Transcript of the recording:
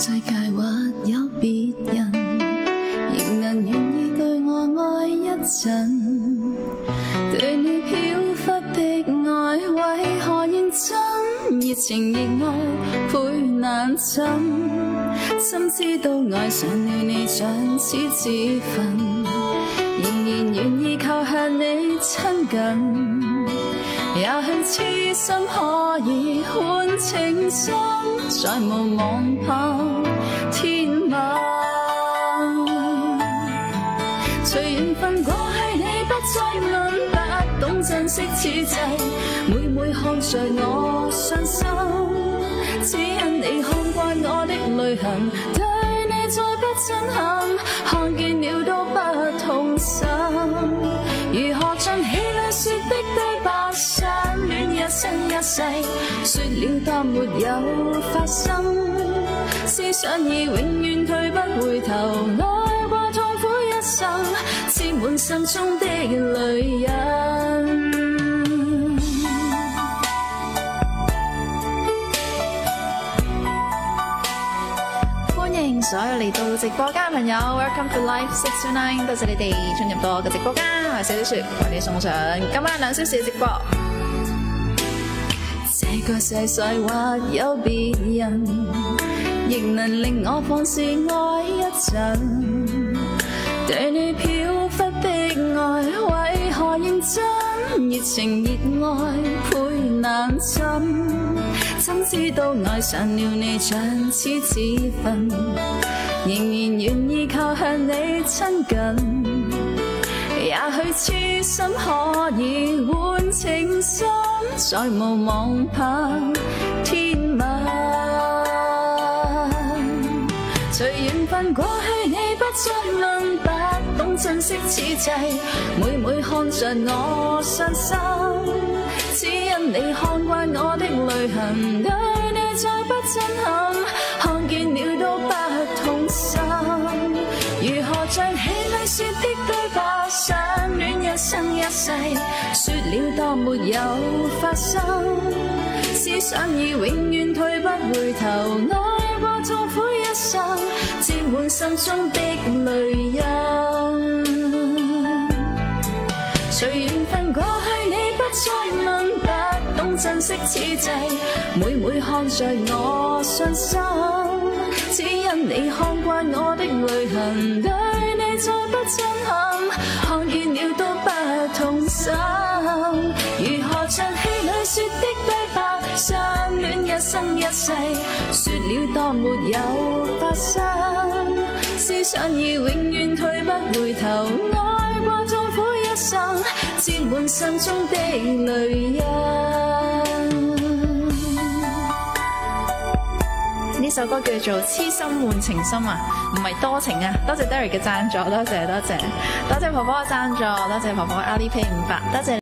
世界或有别人，仍能愿意对我爱一阵。对你飘忽的爱，为何认真？热情热爱倍难枕。深知道爱上了你像似自焚，仍然愿意靠向你亲近。也许痴心可以换情深，再无望盼天晚。随缘分过去，你不再问，不懂珍惜此际，每每看着我伤心，只因你看惯我的泪痕，对你再不震撼，看见了都不痛心。如何像戏里说的，一世，说了当没有发生，思想已永远退不回头，爱过痛苦一生，沾满心中的泪印。歡迎所有嚟到直播間嘅朋友，Welcome to Life Six to Nine，多謝你哋進入到我嘅直播間，我係小小雪，為你送上今晚兩小時嘅直播。這個世世或有別人，亦能令我放肆愛一陣。對你飘忽的愛，為何認真？熱情熱愛倍难枕。怎知道愛上了你像似自焚，仍然願意靠向你親近。也许痴心可以换情深，再无望盼天晚。随缘分过去，你不再问，不懂珍惜此际，每每看着我伤心，只因你看惯我的泪痕，对你再不震撼，看见了都不痛心。如何像戲世，說了當沒有發生，思想已永遠退不回頭，愛過痛苦一生，沾满心中的淚印。隨緣分過去，你不再問，不懂珍惜此際，每每看着我伤心，只因你看慣我的淚痕，對你再不震撼，心。如何像戏里说的对白，相恋一生一世，说了当没有发生，思想已永远退不回头，爱过痛苦一生，沾满心中的泪印。呢首歌叫做《痴心换情深》啊，唔係多情啊！多谢 Derry 嘅赞助，多谢多谢，多谢婆婆嘅赞助，多谢婆婆 Alipay 五百，多谢。